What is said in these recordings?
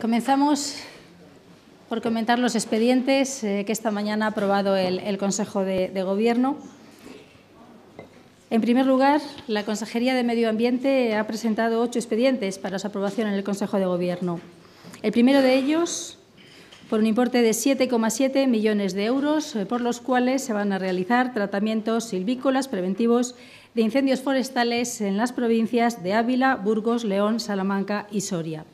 Comenzamos por comentar los expedientes eh, que esta mañana ha aprobado el, Consejo de, Gobierno. En primer lugar, la Consejería de Medio Ambiente ha presentado ocho expedientes para su aprobación en el Consejo de Gobierno. El primero de ellos, por un importe de 7,7 millones de euros, eh, por los cuales se van a realizar tratamientos silvícolas preventivos de incendios forestales en las provincias de Ávila, Burgos, León, Salamanca y Soria.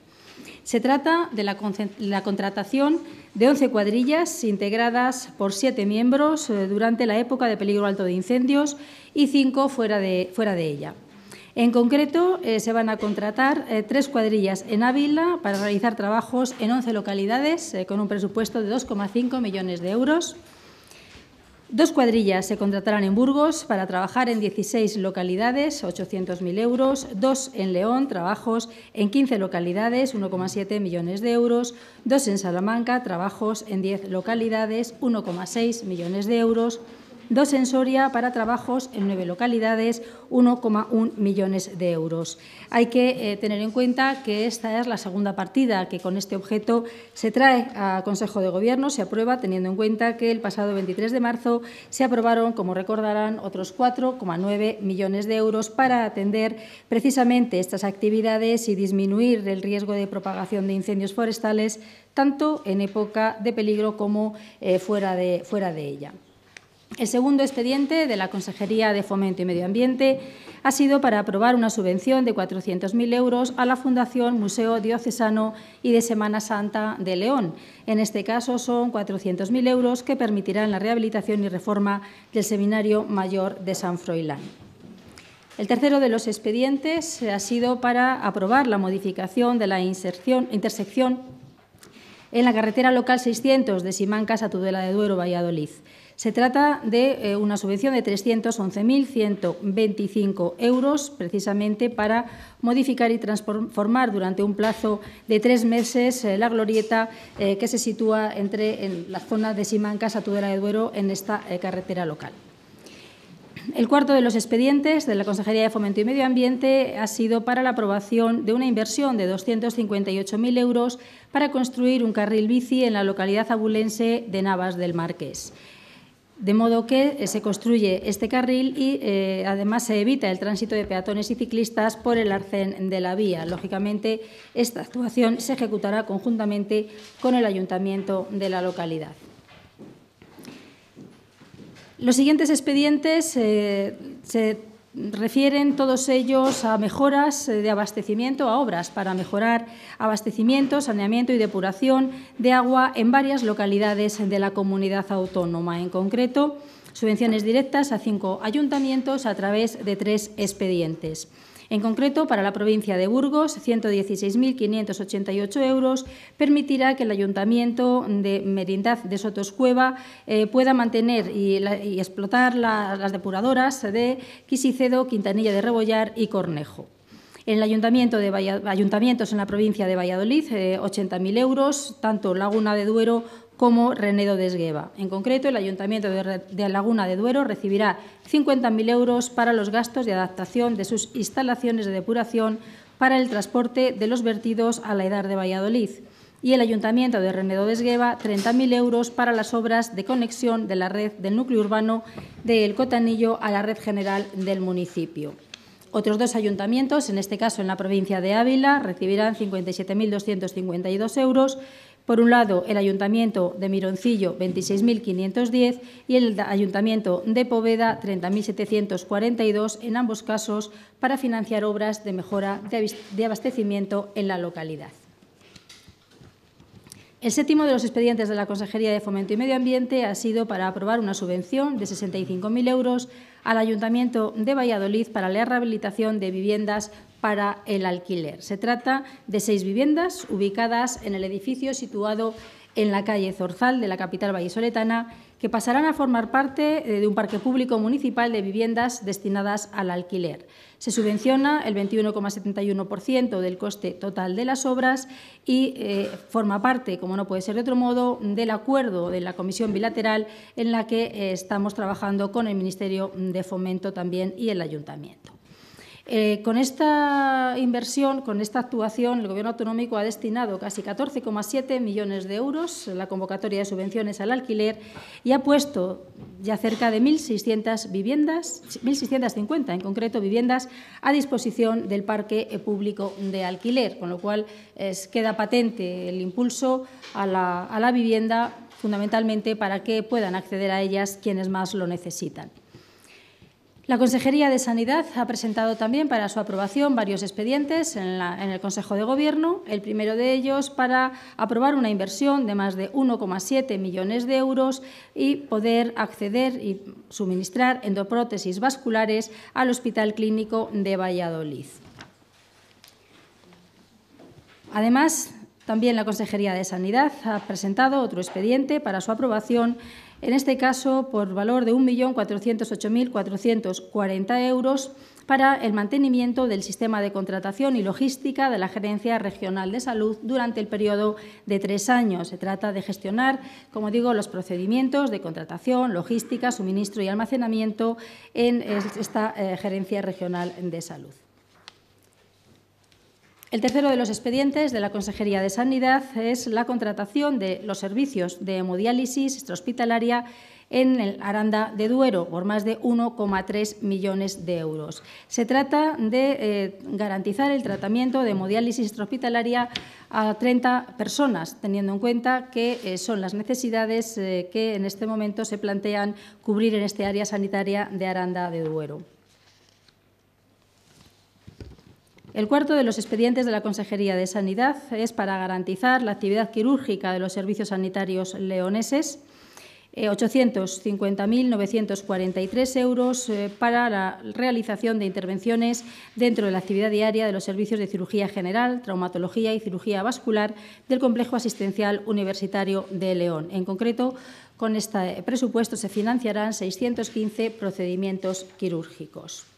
Se trata de la, contratación de 11 cuadrillas integradas por siete miembros eh, durante la época de peligro alto de incendios y cinco fuera de, ella. En concreto, eh, se van a contratar eh, tres cuadrillas en Ávila para realizar trabajos en 11 localidades con un presupuesto de 2,5 millones de euros. Dos cuadrillas se contratarán en Burgos para trabajar en 16 localidades, 800.000 euros. Dos en León, trabajos en 15 localidades, 1,7 millones de euros. Dos en Salamanca, trabajos en 10 localidades, 1,6 millones de euros dos en Soria para trabajos en nueve localidades, 1,1 millones de euros. Hay que eh, tener en cuenta que esta es la segunda partida que con este objeto se trae a Consejo de Gobierno, se aprueba, teniendo en cuenta que el pasado 23 de marzo se aprobaron, como recordarán, otros 4,9 millones de euros para atender precisamente estas actividades y disminuir el riesgo de propagación de incendios forestales tanto en época de peligro como eh, fuera, de, fuera de ella. El segundo expediente de la Consejería de Fomento y Medio Ambiente ha sido para aprobar una subvención de 400.000 euros a la Fundación Museo Diocesano y de Semana Santa de León. En este caso son 400.000 euros que permitirán la rehabilitación y reforma del Seminario Mayor de San Froilán. El tercero de los expedientes ha sido para aprobar la modificación de la intersección en la carretera local 600 de Simancas a Tudela de Duero, Valladolid. Se trata de eh, una subvención de 311.125 euros, precisamente para modificar y transformar durante un plazo de tres meses eh, la glorieta eh, que se sitúa entre en la zona de Simancas a Tudela de Duero en esta carretera local. El cuarto de los expedientes de la Consejería de Fomento y Medio Ambiente ha sido para la aprobación de una inversión de 258.000 euros para construir un carril bici en la localidad abulense de Navas del Marqués. De modo que eh, se construye este carril y eh, además se evita el tránsito de peatones y ciclistas por el arcén de la vía. Lógicamente, esta actuación se ejecutará conjuntamente con el ayuntamiento de la localidad. Los siguientes expedientes eh, se refieren todos ellos a mejoras eh, de abastecimiento, a obras para mejorar abastecimiento, saneamiento y depuración de agua en varias localidades de la comunidad autónoma. En concreto, subvenciones directas a cinco ayuntamientos a través de tres expedientes. En concreto, para la provincia de Burgos, 116.588 euros permitirá que el Ayuntamiento de Merindad de Sotoscueva eh, pueda mantener y, explotar las depuradoras de Quisicedo, Quintanilla de Rebollar y Cornejo. En el ayuntamientos en la provincia de Valladolid, 80.000 eh, euros, tanto Laguna de Duero como Renedo de Esgueva. En concreto, el Ayuntamiento de Laguna de Duero recibirá 50.000 euros para los gastos de adaptación de sus instalaciones de depuración para el transporte de los vertidos a la edad de Valladolid y el Ayuntamiento de Renedo de Esgueva 30.000 euros para las obras de conexión de la red del núcleo urbano de El Cotanillo a la red general del municipio. Otros dos ayuntamientos, en este caso en la provincia de Ávila, recibirán 57.252 euros por un lado, el Ayuntamiento de Mironcillo, 26.510, y el Ayuntamiento de Poveda, 30.742, en ambos casos para financiar obras de mejora de abastecimiento en la localidad. El séptimo de los expedientes de la Consejería de Fomento y Medio Ambiente ha sido para aprobar una subvención de 65.000 euros al Ayuntamiento de Valladolid para la rehabilitación de viviendas para el alquiler. Se trata de seis viviendas ubicadas en el edificio situado en la calle Zorzal de la capital vallisoletana, que pasarán a formar parte eh, de un parque público municipal de viviendas destinadas al alquiler. Se subvenciona el 21,71% del coste total de las obras y eh, forma parte, como no puede ser de otro modo, del acuerdo de la Comisión Bilateral en la que eh, estamos trabajando con el Ministerio de Fomento también y el Ayuntamiento. Eh, con esta inversión, con esta actuación, el Gobierno autonómico ha destinado casi 14,7 millones de euros en la convocatoria de subvenciones al alquiler y ha puesto ya cerca de 1.600 viviendas, 1.650 en concreto viviendas, a disposición del parque público de alquiler, con lo cual queda patente el impulso a la vivienda fundamentalmente para que puedan acceder a ellas quienes más lo necesitan. La Consejería de Sanidad ha presentado también para su aprobación varios expedientes en, el Consejo de Gobierno. El primero de ellos para aprobar una inversión de más de 1,7 millones de euros y poder acceder y suministrar endoprótesis vasculares al Hospital Clínico de Valladolid. Además, también la Consejería de Sanidad ha presentado otro expediente para su aprobación en este caso por valor de 1.408.440 euros para el mantenimiento del sistema de contratación y logística de la Gerencia Regional de Salud durante el periodo de tres años. Se trata de gestionar, como digo, los procedimientos de contratación, logística, suministro y almacenamiento en esta eh, Gerencia Regional de Salud. El tercero de los expedientes de la Consejería de Sanidad es la contratación de los servicios de hemodiálisis extrahospitalaria en el Aranda de Duero por más de 1,3 millones de euros. Se trata de eh, garantizar el tratamiento de hemodiálisis extrahospitalaria a 30 personas, teniendo en cuenta que eh, son las necesidades eh, que en este momento se plantean cubrir en este área sanitaria de Aranda de Duero. El cuarto de los expedientes de la Consejería de Sanidad es para garantizar la actividad quirúrgica de los servicios sanitarios leoneses. 850.943 eh, euros eh, para la realización de intervenciones dentro de la actividad diaria de los servicios de cirugía general, traumatología y cirugía vascular del Complejo Asistencial Universitario de León. En concreto, con este presupuesto se financiarán 615 procedimientos quirúrgicos.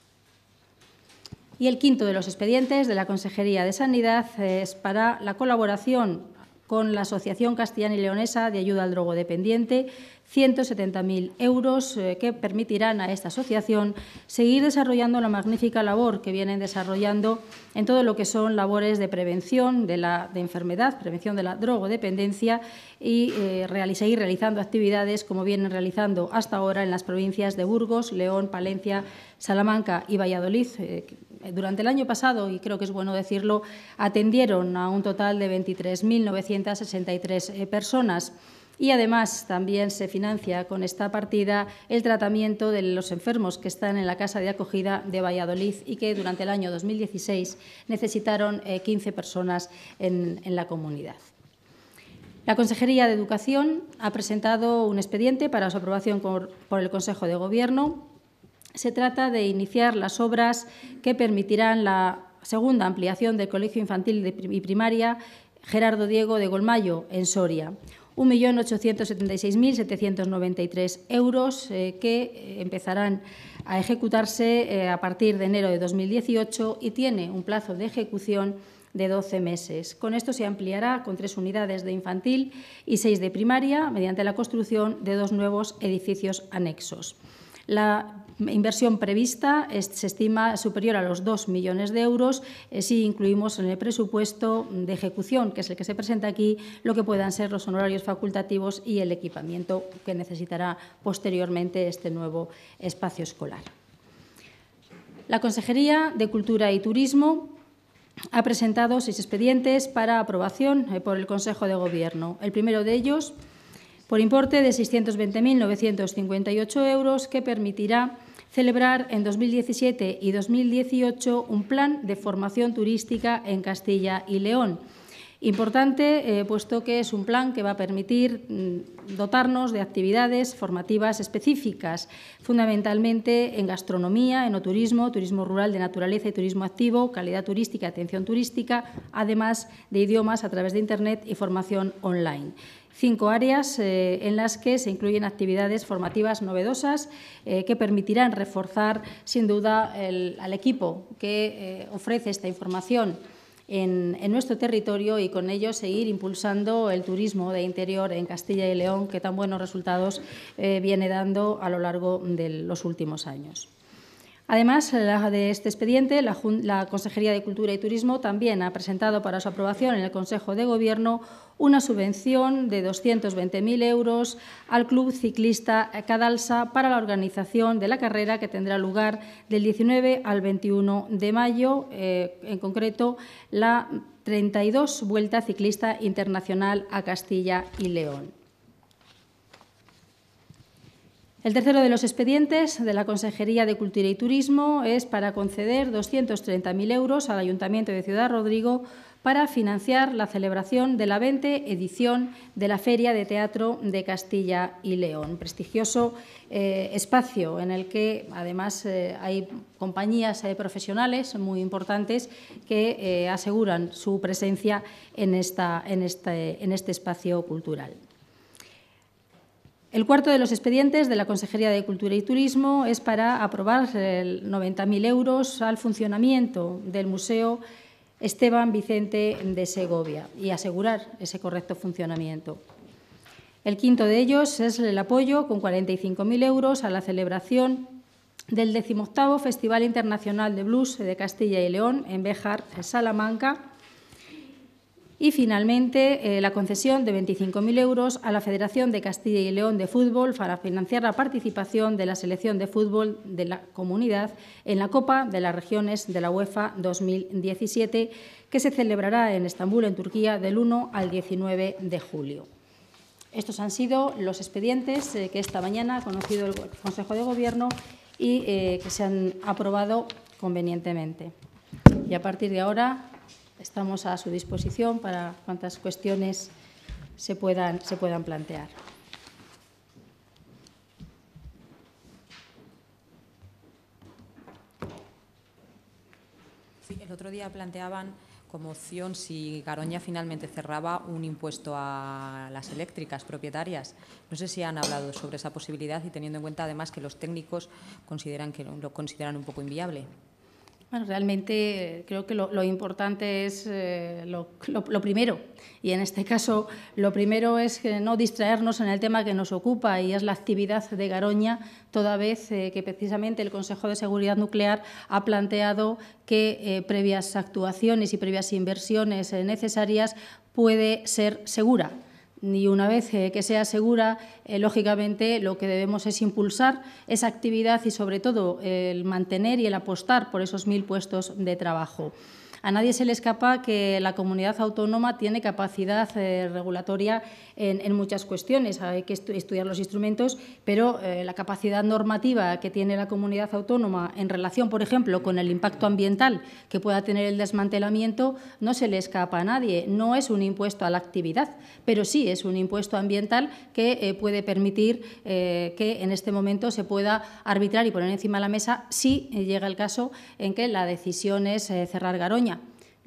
Y el quinto de los expedientes de la Consejería de Sanidad es para la colaboración con la Asociación Castellana y Leonesa de Ayuda al Drogodependiente, 170.000 euros eh, que permitirán a esta asociación seguir desarrollando la magnífica labor que vienen desarrollando en todo lo que son labores de prevención de la enfermedad, prevención de la drogodependencia y eh, seguir realizando actividades como vienen realizando hasta ahora en las provincias de Burgos, León, Palencia, Salamanca y Valladolid. Eh, durante el año pasado, y creo que es bueno decirlo, atendieron a un total de 23.963 eh, personas. Y además también se financia con esta partida el tratamiento de los enfermos que están en la Casa de Acogida de Valladolid y que durante el año 2016 necesitaron 15 eh, personas en, la comunidad. La Consejería de Educación ha presentado un expediente para su aprobación por el Consejo de Gobierno se trata de iniciar las obras que permitirán la segunda ampliación del Colegio Infantil y Primaria Gerardo Diego de Golmayo, en Soria. 1.876.793 euros eh, que eh, empezarán a ejecutarse eh, a partir de enero de 2018 y tiene un plazo de ejecución de 12 meses. Con esto se ampliará con tres unidades de infantil y seis de primaria mediante la construcción de dos nuevos edificios anexos. La inversión prevista se estima superior a los 2 millones de euros eh, si incluimos en el presupuesto de ejecución, que es el que se presenta aquí, lo que puedan ser los honorarios facultativos y el equipamiento que necesitará posteriormente este nuevo espacio escolar. La Consejería de Cultura y Turismo ha presentado seis expedientes para aprobación eh, por el Consejo de Gobierno. El primero de ellos, por importe de 620.958 euros, que permitirá celebrar en 2017 y 2018 un plan de formación turística en Castilla y León. Importante, eh, puesto que es un plan que va a permitir mm, dotarnos de actividades formativas específicas, fundamentalmente en gastronomía, enoturismo, turismo rural de naturaleza y turismo activo, calidad turística, atención turística, además de idiomas a través de Internet y formación online cinco áreas eh, en las que se incluyen actividades formativas novedosas eh, que permitirán reforzar, sin duda, al equipo que eh, ofrece esta información en, nuestro territorio y con ello seguir impulsando el turismo de interior en Castilla y León, que tan buenos resultados viene dando a lo largo de los últimos años. Además de este expediente, la, Consejería de Cultura y Turismo también ha presentado para su aprobación en el Consejo de Gobierno una subvención de 220.000 euros al Club Ciclista Cadalsa para la organización de la carrera que tendrá lugar del 19 al 21 de mayo, eh, en concreto la 32 Vuelta Ciclista Internacional a Castilla y León. El tercero de los expedientes de la Consejería de Cultura y Turismo es para conceder 230.000 euros al Ayuntamiento de Ciudad Rodrigo para financiar la celebración de la 20 edición de la Feria de Teatro de Castilla y León, prestigioso eh, espacio en el que además eh, hay compañías eh, profesionales muy importantes que aseguran su presencia en, este, en este espacio cultural. El cuarto de los expedientes de la Consejería de Cultura y Turismo es para aprobar 90.000 euros al funcionamiento del Museo Esteban Vicente de Segovia y asegurar ese correcto funcionamiento. El quinto de ellos es el apoyo con 45.000 euros a la celebración del decimoctavo Festival Internacional de Blues de Castilla y León en Béjar, Salamanca, y, finalmente, eh, la concesión de 25.000 euros a la Federación de Castilla y León de Fútbol para financiar la participación de la selección de fútbol de la comunidad en la Copa de las Regiones de la UEFA 2017, que se celebrará en Estambul, en Turquía, del 1 al 19 de julio. Estos han sido los expedientes eh, que esta mañana ha conocido el Consejo de Gobierno y eh, que se han aprobado convenientemente. Y a partir de ahora estamos a su disposición para cuantas cuestiones se puedan, se puedan plantear. el otro día planteaban como opción si Garoña finalmente cerraba un impuesto a las eléctricas propietarias. No sé si han hablado sobre esa posibilidad y teniendo en cuenta además que los técnicos consideran que lo consideran un poco inviable. Bueno, realmente creo que lo, importante es eh, lo, primero. Y en este caso, lo primero es no distraernos en el tema que nos ocupa y es la actividad de Garoña, toda vez eh, que precisamente el Consejo de Seguridad Nuclear ha planteado que eh, previas actuaciones y previas inversiones necesarias puede ser segura y una vez eh, que sea segura, eh, lógicamente lo que debemos es impulsar esa actividad y sobre todo el mantener y el apostar por esos mil puestos de trabajo. A nadie se le escapa que la comunidad autónoma tiene capacidad eh, regulatoria en, muchas cuestiones. Hay que estudiar los instrumentos, pero eh, la capacidad normativa que tiene la comunidad autónoma en relación, por ejemplo, con el impacto ambiental que pueda tener el desmantelamiento, no se le escapa a nadie. No es un impuesto a la actividad, pero sí es un impuesto ambiental que eh, puede permitir que en este momento se pueda arbitrar y poner encima de la mesa si llega el caso en que la decisión es cerrar Garoña.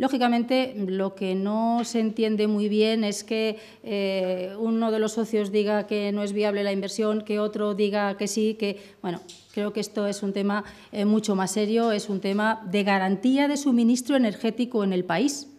Lógicamente, lo que no se entiende muy bien es que eh, uno de los socios diga que no es viable la inversión, que otro diga que sí, que bueno, creo que esto es un tema eh, mucho más serio, es un tema de garantía de suministro energético en el país.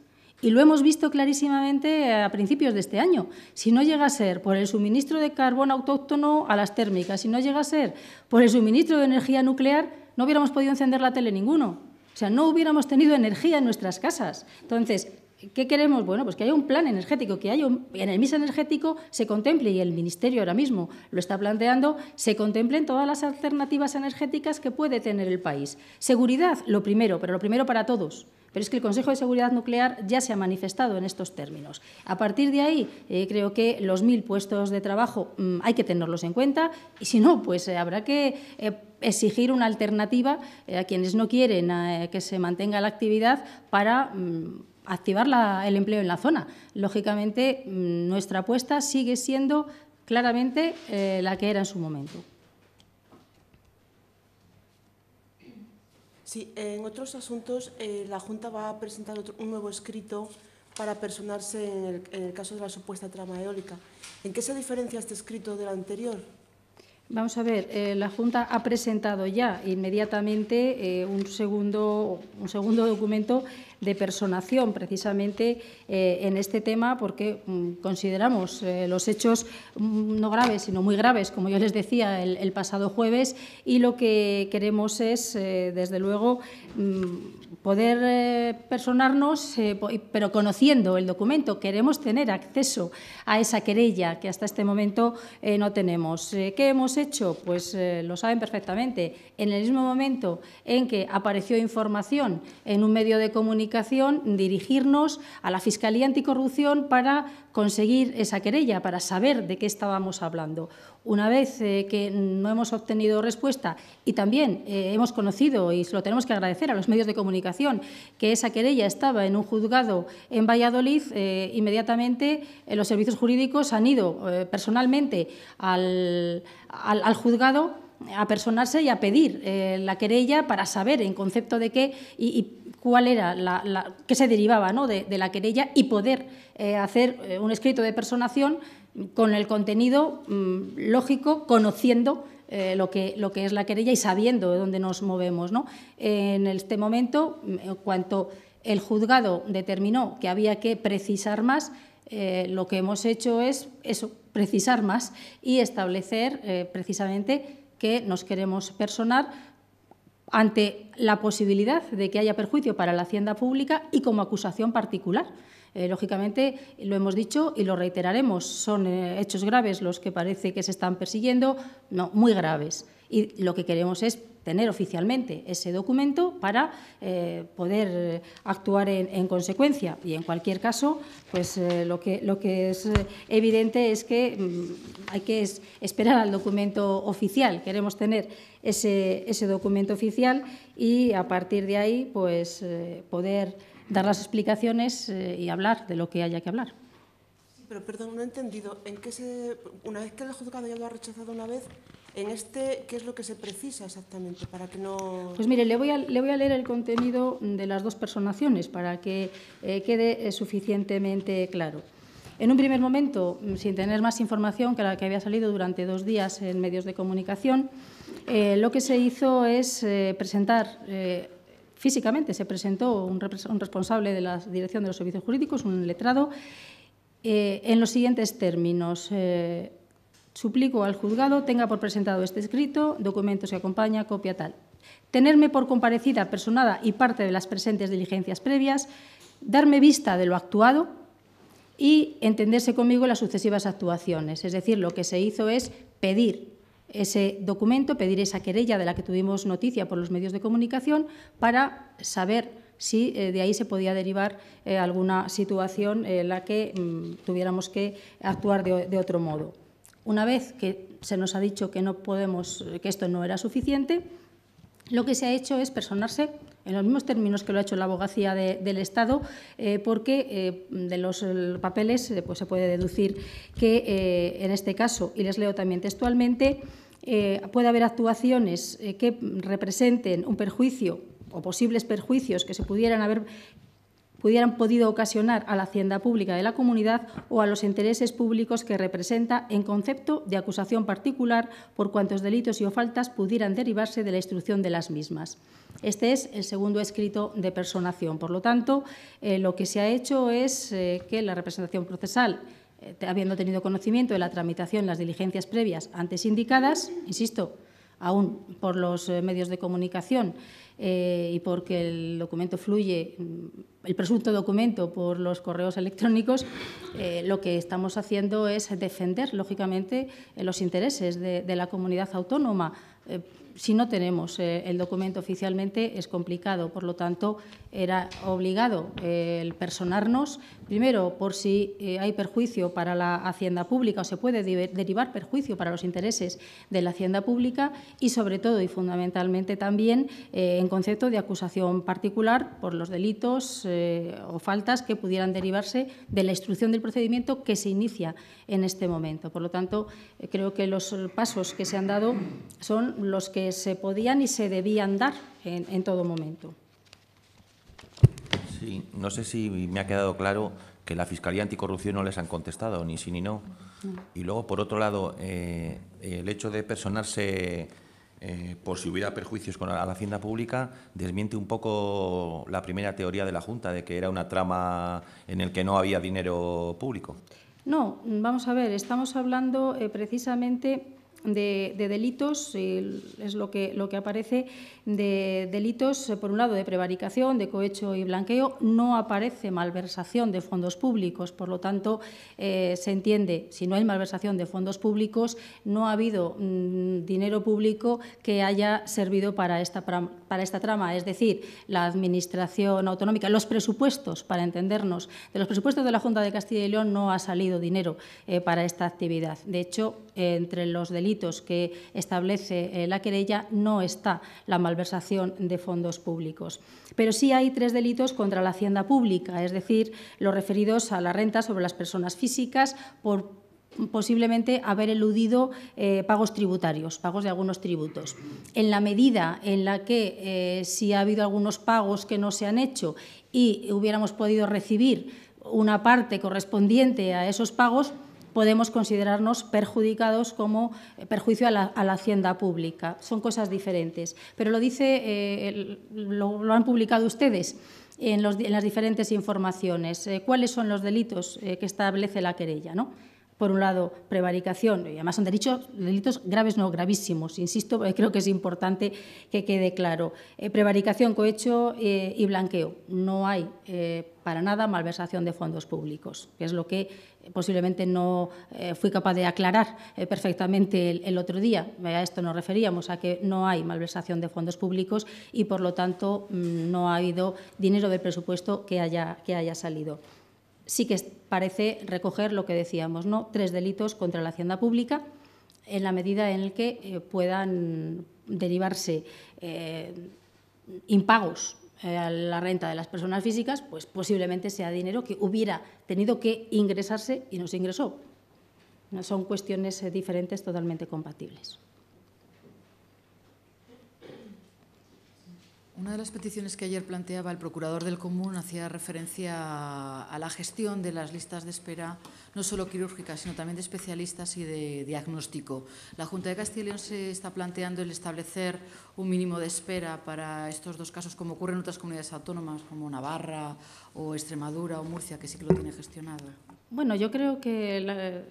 Y lo hemos visto clarísimamente a principios de este año. Si no llega a ser por el suministro de carbón autóctono a las térmicas, si no llega a ser por el suministro de energía nuclear, no hubiéramos podido encender la tele ninguno. O sea, no hubiéramos tenido energía en nuestras casas. Entonces, ¿Qué queremos? Bueno, pues que haya un plan energético, que haya en el MIS energético se contemple, y el Ministerio ahora mismo lo está planteando, se contemplen todas las alternativas energéticas que puede tener el país. Seguridad, lo primero, pero lo primero para todos. Pero es que el Consejo de Seguridad Nuclear ya se ha manifestado en estos términos. A partir de ahí, eh, creo que los mil puestos de trabajo mm, hay que tenerlos en cuenta y si no, pues eh, habrá que eh, exigir una alternativa a quienes no quieren que se mantenga la actividad para mm, activar el empleo en la zona. Lógicamente, mm, nuestra apuesta sigue siendo claramente la que era en su momento. Sí, en otros asuntos eh, la Junta va a presentar un nuevo escrito para personarse en el, caso de la supuesta trama eólica. ¿En qué se diferencia este escrito del anterior? Vamos a ver, eh, la Junta ha presentado ya inmediatamente eh, un, segundo, un segundo documento de personación precisamente eh, en este tema porque mm, consideramos eh, los hechos mm, no graves, sino muy graves, como yo les decía el, pasado jueves, y lo que queremos es, eh, desde luego, mm, poder personarnos, pero conociendo el documento. Queremos tener acceso a esa querella que hasta este momento no tenemos. ¿Qué hemos hecho? Pues lo saben perfectamente. En el mismo momento en que apareció información en un medio de dirigirnos a la Fiscalía Anticorrupción para conseguir esa querella, para saber de qué estábamos hablando. Una vez eh, que no hemos obtenido respuesta y también eh, hemos conocido, y lo tenemos que agradecer a los medios de comunicación, que esa querella estaba en un juzgado en Valladolid, eh, inmediatamente los servicios jurídicos han ido personalmente al, juzgado a personarse y a pedir la querella para saber en concepto de qué y, cuál era la, qué se derivaba ¿no? de, la querella y poder eh, hacer eh, un escrito de personación con el contenido mm, lógico, conociendo lo, que, lo que es la querella y sabiendo de dónde nos movemos. ¿no? En este momento, mm, en cuanto el juzgado determinó que había que precisar más, lo que hemos hecho es eso, precisar más y establecer precisamente que nos queremos personar ante la posibilidad de que haya perjuicio para la hacienda pública y como acusación particular. Eh, lógicamente, lo hemos dicho y lo reiteraremos, son eh, hechos graves los que parece que se están persiguiendo, no, muy graves. Y lo que queremos es tener oficialmente ese documento para eh, poder actuar en, consecuencia. Y en cualquier caso, pues eh, lo, que, lo que es eh, evidente es que mm, hay que esperar al documento oficial. Queremos tener ese, ese, documento oficial y a partir de ahí pues poder dar las explicaciones y hablar de lo que haya que hablar. Pero perdón, no he entendido. ¿En qué se, una vez que el juzgado ya lo ha rechazado una vez, en este, ¿qué es lo que se precisa exactamente para que no...? Pues mire, le voy a, le voy a leer el contenido de las dos personaciones para que eh, quede eh, suficientemente claro. En un primer momento, mm, sin tener más información que la que había salido durante dos días en medios de comunicación, eh, lo que se hizo es presentar, físicamente se presentó un, responsable de la Dirección de los Servicios Jurídicos, un letrado, en los siguientes términos. Suplico al juzgado tenga por presentado este escrito, documentos que acompaña, copia tal. Tenerme por comparecida, personada y parte de las presentes diligencias previas, darme vista de lo actuado y entenderse conmigo las sucesivas actuaciones. Es decir, lo que se hizo es pedir ese documento, pedir esa querella de la que tuvimos noticia por los medios de comunicación para saber si eh, de ahí se podía derivar eh, alguna situación en la que mm, tuviéramos que actuar de otro modo. Una vez que se nos ha dicho que no podemos, que esto no era suficiente, lo que se ha hecho es personarse en los mismos términos que lo ha hecho la abogacía del Estado, eh, porque eh, de los papeles eh, pues se puede deducir que en este caso, y les leo también textualmente, puede haber actuaciones que representen un perjuicio o posibles perjuicios que se pudieran haber pudieran podido ocasionar a la hacienda pública de la comunidad o a los intereses públicos que representa en concepto de acusación particular por cuantos delitos y o faltas pudieran derivarse de la instrucción de las mismas. Este es el segundo escrito de personación. Por lo tanto, eh, lo que se ha hecho es eh, que la representación procesal eh, habiendo tenido conocimiento de la tramitación, las diligencias previas antes indicadas, insisto, aún por los medios de comunicación y porque el documento fluye el presunto documento por los correos electrónicos, eh, lo que estamos haciendo es defender, lógicamente, eh, los intereses de, la comunidad autónoma. Eh, si no tenemos el documento oficialmente es complicado, por lo tanto era obligado el personarnos, primero por si hay perjuicio para la hacienda pública o se puede derivar perjuicio para los intereses de la hacienda pública y sobre todo y fundamentalmente también en concepto de acusación particular por los delitos eh, o faltas que pudieran derivarse de la instrucción del procedimiento que se inicia en este momento. Por lo tanto, eh, creo que los pasos que se han dado son los que se podían y se debían dar en, todo momento. Sí, no sé si me ha quedado claro que la Fiscalía Anticorrupción no les han contestado, ni sí ni no. Y luego, por otro lado, eh, el hecho de personarse eh, por si hubiera perjuicios con la, la, Hacienda Pública, desmiente un poco la primera teoría de la Junta de que era una trama en el que no había dinero público. No, vamos a ver, estamos hablando eh, precisamente de, de delitos, es lo que, lo que aparece, de delitos, eh, por un lado, de prevaricación, de cohecho y blanqueo. No aparece malversación de fondos públicos, por lo tanto, eh, se entiende, si no hay malversación de fondos públicos, no ha habido mmm, dinero público que haya servido para esta, para esta trama, es decir, la Administración autonómica, los presupuestos, para entendernos, de los presupuestos de la Junta de Castilla y León no ha salido dinero eh, para esta actividad. De hecho, entre los delitos que establece eh, la querella no está la malversación de fondos públicos. Pero sí hay tres delitos contra la hacienda pública, es decir, los referidos a la renta sobre las personas físicas por posiblemente haber eludido eh, pagos tributarios, pagos de algunos tributos. En la medida en la que eh, si ha habido algunos pagos que no se han hecho y hubiéramos podido recibir una parte correspondiente a esos pagos, podemos considerarnos perjudicados como eh, perjuicio a la, hacienda pública. Son cosas diferentes. Pero lo dice, eh, lo, han publicado ustedes en, los, las diferentes informaciones. Eh, ¿Cuáles son los delitos que establece la querella? ¿no? Por un lado, prevaricación, y además son delitos, graves, no gravísimos, insisto, creo que es importante que quede claro. Eh, prevaricación, cohecho eh, y blanqueo. No hay eh, para nada malversación de fondos públicos, que es lo que posiblemente no fui capaz de aclarar perfectamente el, otro día. A esto nos referíamos, a que no hay malversación de fondos públicos y, por lo tanto, mmm, no ha habido dinero del presupuesto que haya salido sí que parece recoger lo que decíamos, ¿no? tres delitos contra la hacienda pública en la medida en la que eh, puedan derivarse eh, impagos eh, a la renta de las personas físicas, pues posiblemente sea dinero que hubiera tenido que ingresarse y no se ingresó. Son cuestiones diferentes totalmente compatibles. Una de las peticiones que ayer planteaba el procurador del Común hacía referencia a la gestión de las listas de espera, no solo quirúrgicas, sino también de especialistas y de diagnóstico. La Junta de Castilla y León se está planteando el establecer un mínimo de espera para estos dos casos, como ocurre en otras comunidades autónomas, como Navarra o Extremadura o Murcia, que sí que lo tiene gestionado. Bueno, yo creo que la,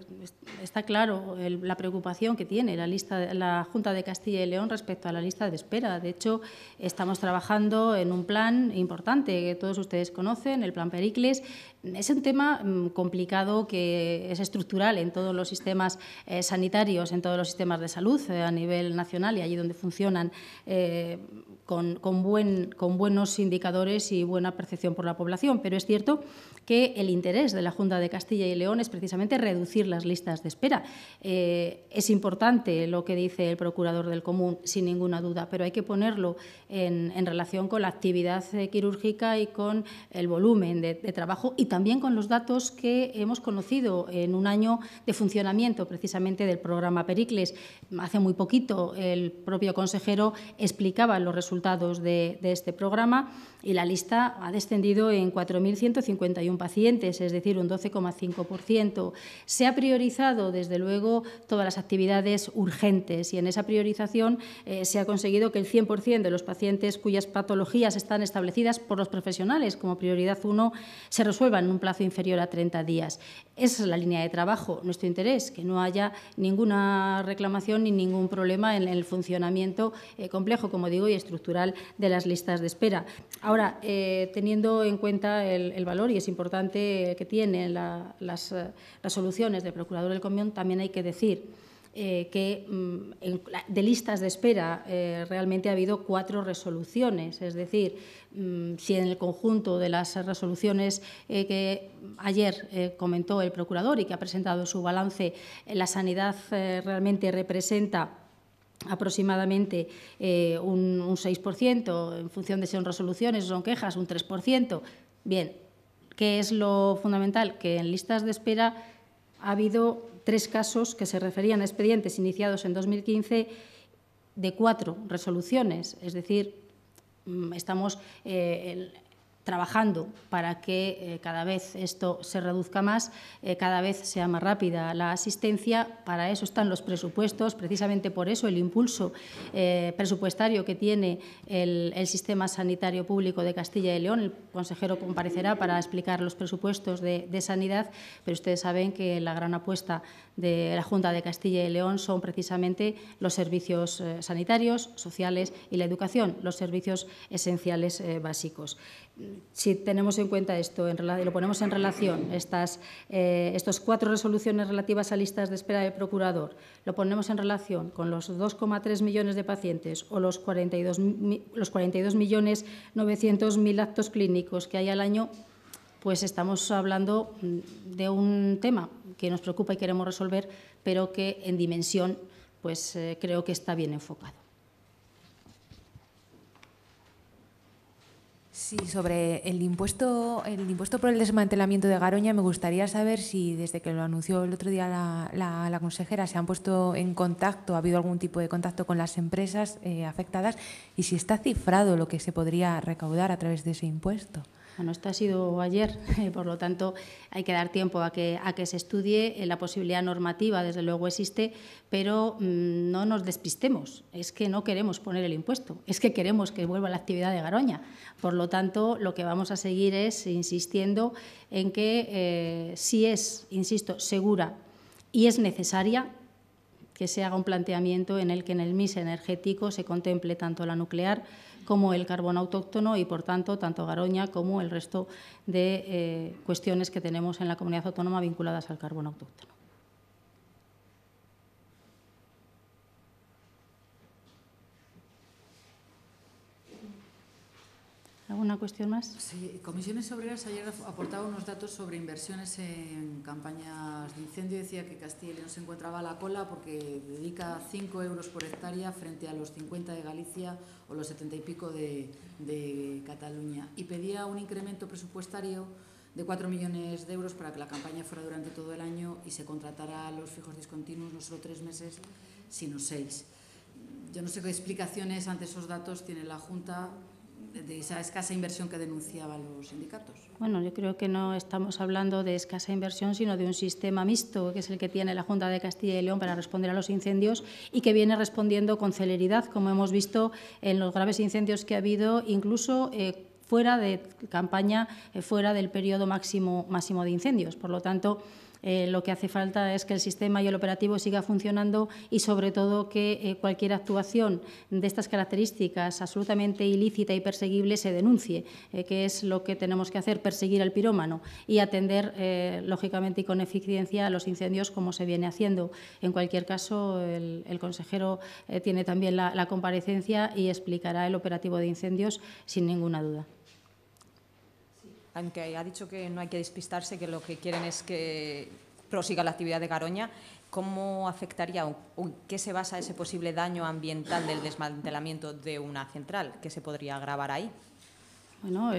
está claro el, la preocupación que tiene la, lista, la Junta de Castilla y León respecto a la lista de espera. De hecho, estamos trabajando en un plan importante que todos ustedes conocen, el Plan Pericles. Es un tema mmm, complicado que es estructural en todos los sistemas eh, sanitarios, en todos los sistemas de salud eh, a nivel nacional y allí donde funcionan eh, con, con, buen, con buenos indicadores y buena percepción por la población. Pero es cierto que el interés de la Junta de Castilla y León es precisamente reducir las listas de espera. Es importante lo que dice el procurador del común, sin ninguna duda, pero hay que ponerlo en, relación con la actividad quirúrgica y con el volumen de, trabajo también con los datos que hemos conocido en un año de funcionamiento precisamente del programa Pericles. Hace muy poquito el propio consejero explicaba los resultados de, de este programa y la lista ha descendido en 4.151 pacientes, es decir, un 12,5%. Se ha priorizado, desde luego, todas las actividades urgentes y en esa priorización eh, se ha conseguido que el 100% de los pacientes cuyas patologías están establecidas por los profesionales como prioridad 1 se resuelvan en un plazo inferior a 30 días. Esa es la línea de trabajo, nuestro interés, que no haya ninguna reclamación ni ningún problema en el funcionamiento eh, complejo, como digo, y estructural de las listas de espera. Ahora, eh, teniendo en cuenta el, valor, y es importante que tienen la, eh, las, soluciones del Procurador del Común, también hay que decir eh, que mm, de listas de espera eh, realmente ha habido cuatro resoluciones, es decir, mm, si en el conjunto de las resoluciones eh, que ayer comentó el Procurador y que ha presentado su balance, la sanidad realmente representa aproximadamente un, un 6%, en función de si son resoluciones son quejas, un 3%. Bien, ¿qué es lo fundamental? Que en listas de espera ha habido tres casos que se referían a expedientes iniciados en 2015 de cuatro resoluciones, es decir, mm, estamos eh, trabajando para que eh, cada vez esto se reduzca más, eh, cada vez sea más rápida la asistencia. Para eso están los presupuestos, precisamente por eso el impulso eh, presupuestario que tiene el, sistema sanitario público de Castilla y León. El consejero comparecerá para explicar los presupuestos de, de sanidad, pero ustedes saben que la gran apuesta de la Junta de Castilla y León son precisamente los servicios sanitarios, sociales y la educación, los servicios esenciales básicos si tenemos en cuenta esto y lo ponemos en relación, estas eh, estos cuatro resoluciones relativas a listas de espera del procurador, lo ponemos en relación con los 2,3 millones de pacientes o los 42, los 42 millones 900 mil actos clínicos que hay al año, pues estamos hablando mm, de un tema que nos preocupa y queremos resolver, pero que en dimensión pues eh, creo que está bien enfocado. Sí, sobre el impuesto, el impuesto por el desmantelamiento de Garoña, me gustaría saber si desde que lo anunció el otro día la, consejera se han puesto en contacto, ha habido algún tipo de contacto con las empresas eh, afectadas y si está cifrado lo que se podría recaudar a través de ese impuesto. Bueno, esto ha sido ayer, por lo tanto hay que dar tiempo a que, a que se estudie. Eh, la posibilidad normativa, desde luego, existe, pero mm, no nos despistemos. Es que no queremos poner el impuesto, es que queremos que vuelva la actividad de Garoña. Por lo tanto, lo que vamos a seguir es insistiendo en que eh, si es, insisto, segura y es necesaria, que se haga un planteamiento en el que en el MIS energético se contemple tanto la nuclear como el carbón autóctono y, por tanto, tanto Garoña como el resto de eh, cuestiones que tenemos en la comunidad autónoma vinculadas al carbón autóctono. ¿Alguna cuestión más? Sí, Comisiones Obreras ayer aportaba unos datos sobre inversiones en campañas de incendio. Decía que Castilla y León se encontraba a la cola porque dedica 5 euros por hectárea frente a los 50 de Galicia o los 70 y pico de, Cataluña. Y pedía un incremento presupuestario de 4 millones de euros para que la campaña fuera durante todo el año y se contratara los fijos discontinuos no solo tres meses, sino seis. Yo no sé qué explicaciones ante esos datos tiene la Junta de esa escasa inversión que denunciaban los sindicatos. Bueno, yo creo que no estamos hablando de escasa inversión, sino de un sistema mixto, que es el que tiene la Junta de Castilla y León para responder a los incendios y que viene respondiendo con celeridad, como hemos visto en los graves incendios que ha habido, incluso eh, fuera de campaña, eh, fuera del periodo máximo, máximo de incendios. Por lo tanto, eh, lo que hace falta es que el sistema y el operativo siga funcionando y, sobre todo, que eh, cualquier actuación de estas características absolutamente ilícita y perseguible se denuncie, eh, que es lo que tenemos que hacer, perseguir al pirómano y atender, lógicamente y con eficiencia, a los incendios como se viene haciendo. En cualquier caso, el, consejero tiene también la comparecencia y explicará el operativo de incendios sin ninguna duda aunque ha dicho que no hay que despistarse, que lo que quieren es que prosiga la actividad de Garoña, ¿cómo afectaría o en qué se basa ese posible daño ambiental del desmantelamiento de una central? ¿Qué se podría agravar ahí? Bueno,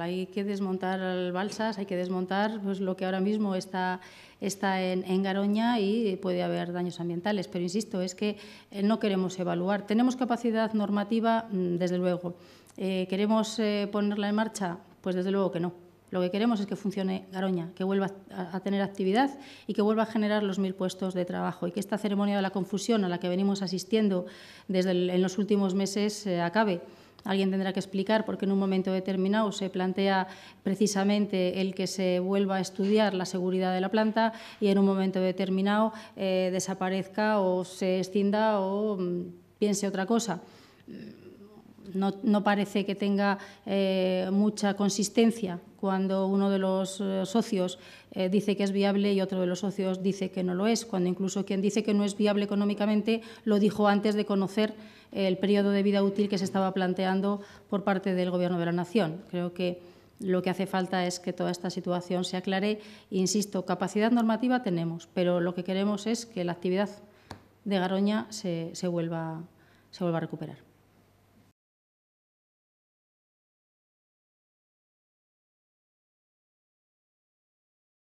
hay que desmontar balsas, hay que desmontar pues, lo que ahora mismo está, está en, Garoña y puede haber daños ambientales. Pero insisto, es que eh, no queremos evaluar. Tenemos capacidad normativa, mm, desde luego. Eh, ¿Queremos eh, ponerla en marcha? Pues desde luego que no. Lo que queremos es que funcione Garoña, que vuelva a, tener actividad y que vuelva a generar los mil puestos de trabajo y que esta ceremonia de la confusión a la que venimos asistiendo desde en los últimos meses eh, acabe. Alguien tendrá que explicar por qué en un momento determinado se plantea precisamente el que se vuelva a estudiar la seguridad de la planta y en un momento determinado eh, desaparezca o se extinda o mm, piense otra cosa no, parece que tenga eh, mucha consistencia cuando uno de los eh, socios eh, dice que es viable y otro de los socios dice que no lo es, cuando incluso quien dice que no es viable económicamente lo dijo antes de conocer el periodo de vida útil que se estaba planteando por parte del Gobierno de la Nación. Creo que lo que hace falta es que toda esta situación se aclare. Insisto, capacidad normativa tenemos, pero lo que queremos es que la actividad de Garoña se, vuelva, se vuelva a recuperar.